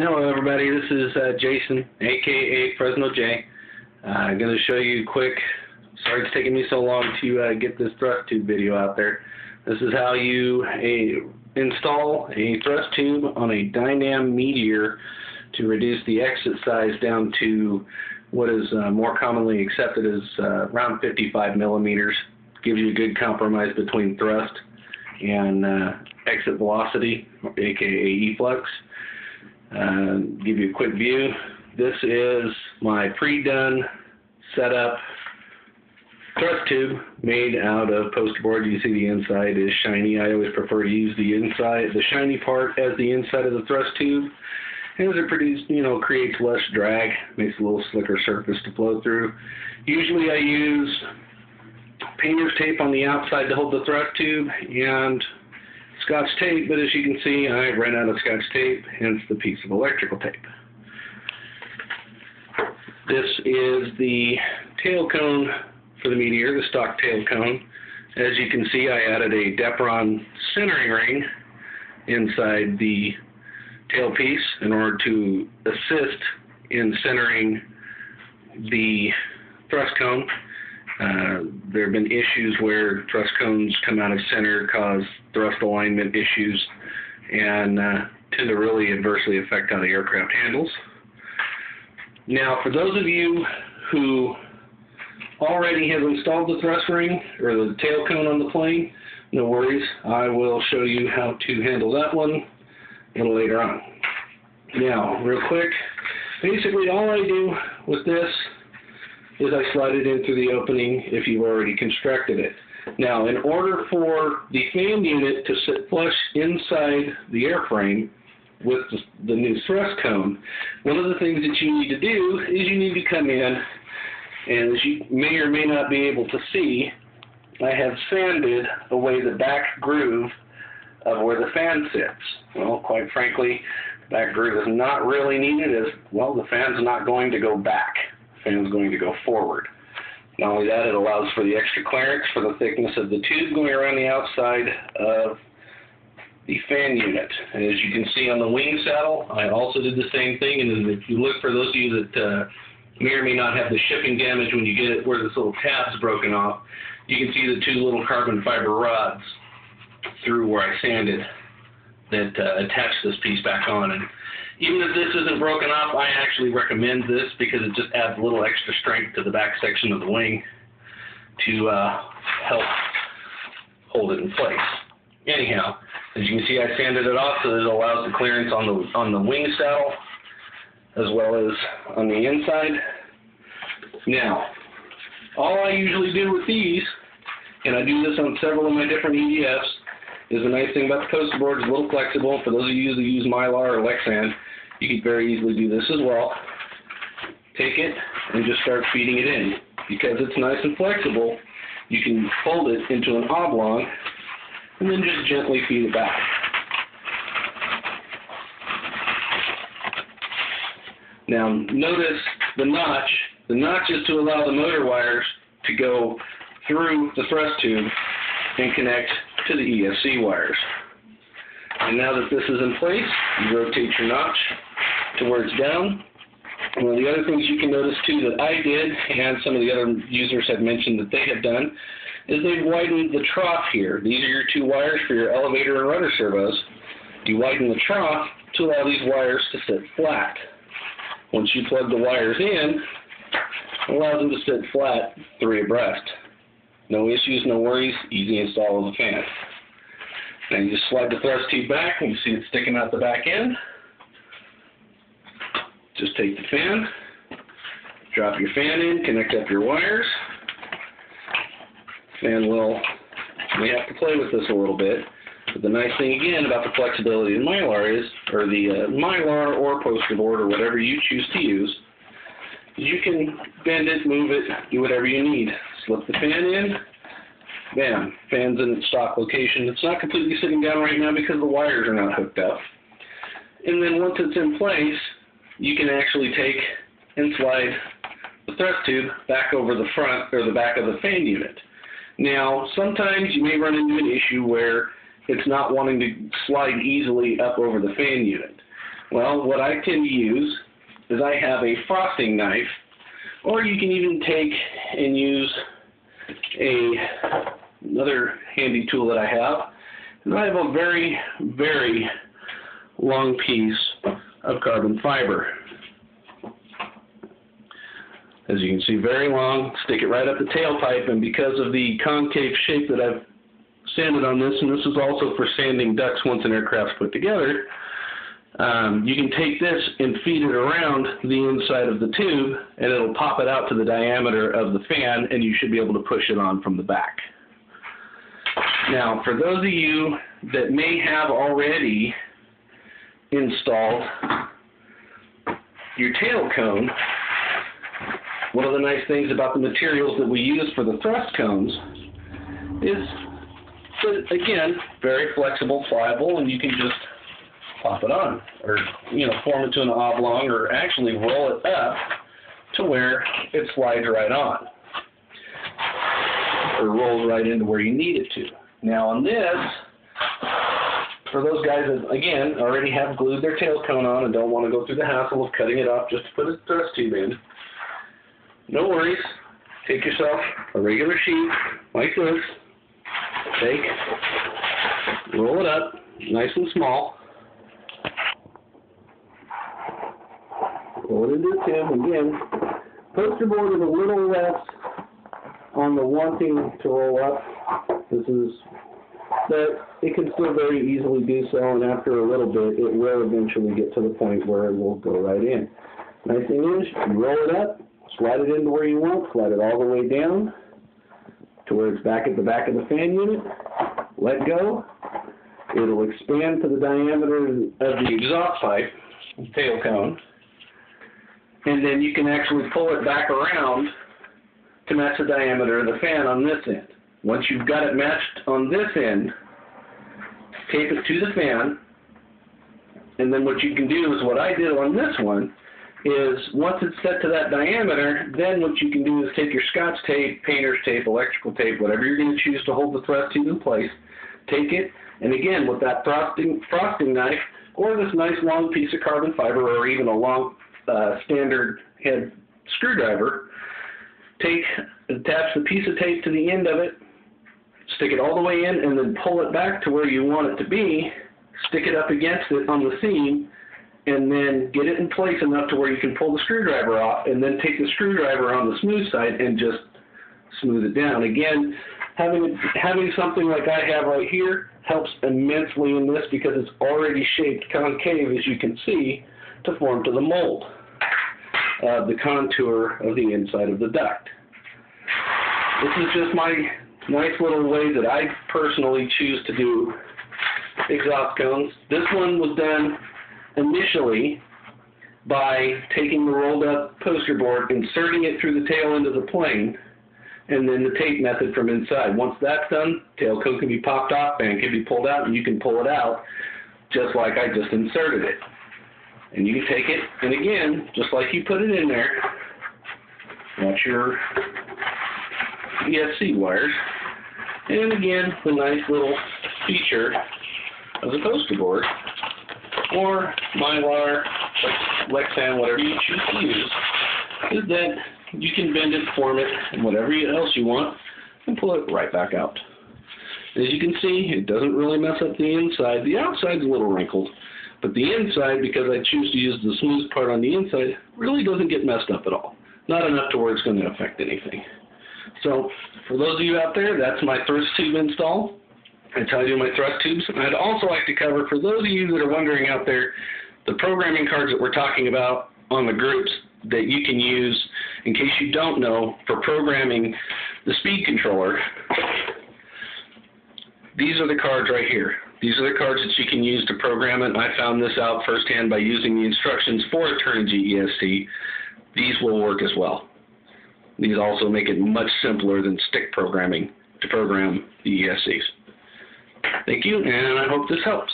Hello everybody, this is uh, Jason, aka Fresno J. Uh, I'm going to show you quick, sorry it's taking me so long to uh, get this thrust tube video out there. This is how you a, install a thrust tube on a Dynam Meteor to reduce the exit size down to what is uh, more commonly accepted as uh, around 55 millimeters. Gives you a good compromise between thrust and exit velocity, aka efflux. Uh, give you a quick view. This is my pre-done setup thrust tube made out of poster board. You see the inside is shiny. I always prefer to use the inside, the shiny part as the inside of the thrust tube. As it produces, you know, creates less drag, makes a little slicker surface to flow through. Usually I use painter's tape on the outside to hold the thrust tube and Scotch tape, but as you can see, I ran out of Scotch tape, hence the piece of electrical tape. This is the tail cone for the Meteor, the stock tail cone. As you can see, I added a Depron centering ring inside the tailpiece in order to assist in centering the thrust cone. Uh, there have been issues where thrust cones come out of center, cause thrust alignment issues, and uh, tend to really adversely affect how the aircraft handles. Now, for those of you who already have installed the thrust ring or the tail cone on the plane, no worries. I will show you how to handle that one a little later on. Now, real quick, basically all I do with this is I slide it in through the opening if you've already constructed it. Now, in order for the fan unit to sit flush inside the airframe with the, the new thrust cone, one of the things that you need to do is you need to come in, and as you may or may not be able to see, I have sanded away the back groove of where the fan sits. Well, quite frankly, that groove is not really needed as, well, the fan's not going to go back fan's going to go forward. Not only that, it allows for the extra clearance for the thickness of the tube going around the outside of the fan unit. And as you can see on the wing saddle, I also did the same thing. And if you look for those of you that uh, may or may not have the shipping damage when you get it where this little tab's broken off, you can see the two little carbon fiber rods through where I sanded that uh, attach this piece back on. And even if this isn't broken up, I actually recommend this because it just adds a little extra strength to the back section of the wing to uh, help hold it in place. Anyhow, as you can see, I sanded it off so that it allows the clearance on the on the wing saddle as well as on the inside. Now, all I usually do with these, and I do this on several of my different EDFs, is the nice thing about the poster board, it's a little flexible. For those of you who use Mylar or Lexan, you can very easily do this as well. Take it and just start feeding it in. Because it's nice and flexible, you can fold it into an oblong and then just gently feed it back. Now notice the notch. The notch is to allow the motor wires to go through the thrust tube and connect to the ESC wires. And now that this is in place, you rotate your notch to where it's down. One of the other things you can notice too that I did, and some of the other users have mentioned that they have done, is they've widened the trough here. These are your two wires for your elevator and rudder servos. You widen the trough to allow these wires to sit flat. Once you plug the wires in, it allows them to sit flat three abreast. No issues, no worries, easy install of the fan. Now you just slide the thrust tube back and you see it sticking out the back end. Just take the fan, drop your fan in, connect up your wires. Fan will, we have to play with this a little bit. But the nice thing again about the flexibility of Mylar is, or the uh, Mylar or poster board or whatever you choose to use, you can bend it, move it, do whatever you need. Slip the fan in, bam, fan's in its stock location. It's not completely sitting down right now because the wires are not hooked up. And then once it's in place, you can actually take and slide the thrust tube back over the front or the back of the fan unit. Now, sometimes you may run into an issue where it's not wanting to slide easily up over the fan unit. Well, what I tend to use is I have a frosting knife, or you can even take and use a another handy tool that I have. And I have a very, very long piece of carbon fiber. As you can see, very long, stick it right up the tailpipe, and because of the concave shape that I've sanded on this, and this is also for sanding ducts once an aircraft's put together, um, you can take this and feed it around the inside of the tube, and it'll pop it out to the diameter of the fan, and you should be able to push it on from the back. Now, for those of you that may have already installed your tail cone, one of the nice things about the materials that we use for the thrust cones is again, very flexible, pliable, and you can just pop it on or, you know, form it to an oblong or actually roll it up to where it slides right on or rolls right into where you need it to. Now on this, for those guys that, again, already have glued their tail cone on and don't want to go through the hassle of cutting it off just to put a thrust tube in, no worries. Take yourself a regular sheet like this, take, roll it up, nice and small, roll it into the tube. Again, poster board is a little less on the wanting to roll up. This is, but it can still very easily do so, and after a little bit, it will eventually get to the point where it will go right in. Nice thing is, you roll it up, slide it into where you want, slide it all the way down to where it's back at the back of the fan unit, let go, it'll expand to the diameter of the exhaust pipe, tail cone, and then you can actually pull it back around to match the diameter of the fan on this end. Once you've got it matched on this end, tape it to the fan, and then what you can do is what I did on this one is once it's set to that diameter, then what you can do is take your scotch tape, painter's tape, electrical tape, whatever you're going to choose to hold the thrust tube in place, take it, and again with that frosting, frosting knife or this nice long piece of carbon fiber or even a long uh, standard head screwdriver, take, attach the piece of tape to the end of it, stick it all the way in, and then pull it back to where you want it to be, stick it up against it on the seam, and then get it in place enough to where you can pull the screwdriver off, and then take the screwdriver on the smooth side and just smooth it down. Again, having having something like I have right here helps immensely in this because it's already shaped concave, as you can see, to form to the mold uh, the contour of the inside of the duct. This is just my nice little way that I personally choose to do exhaust cones. This one was done initially by taking the rolled up poster board, inserting it through the tail end of the plane, and then the tape method from inside. Once that's done, tail cone can be popped off, fan can be pulled out, and you can pull it out just like I just inserted it. And you take it, and again, just like you put it in there, watch your ESC wires. And again, the nice little feature of the poster board, or Mylar, Lexan, whatever you choose to use, is that you can bend it, form it, and whatever else you want, and pull it right back out. As you can see, it doesn't really mess up the inside. The outside's a little wrinkled, but the inside, because I choose to use the smooth part on the inside, really doesn't get messed up at all. Not enough to where it's going to affect anything. So, for those of you out there, that's my thrust tube install. I tell you my thrust tubes. I'd also like to cover, for those of you that are wondering out there, the programming cards that we're talking about on the groups that you can use, in case you don't know, for programming the speed controller. These are the cards right here. These are the cards that you can use to program it. I found this out firsthand by using the instructions for a Turnigy ESC. These will work as well. These also make it much simpler than stick programming to program the ESCs. Thank you, and I hope this helps.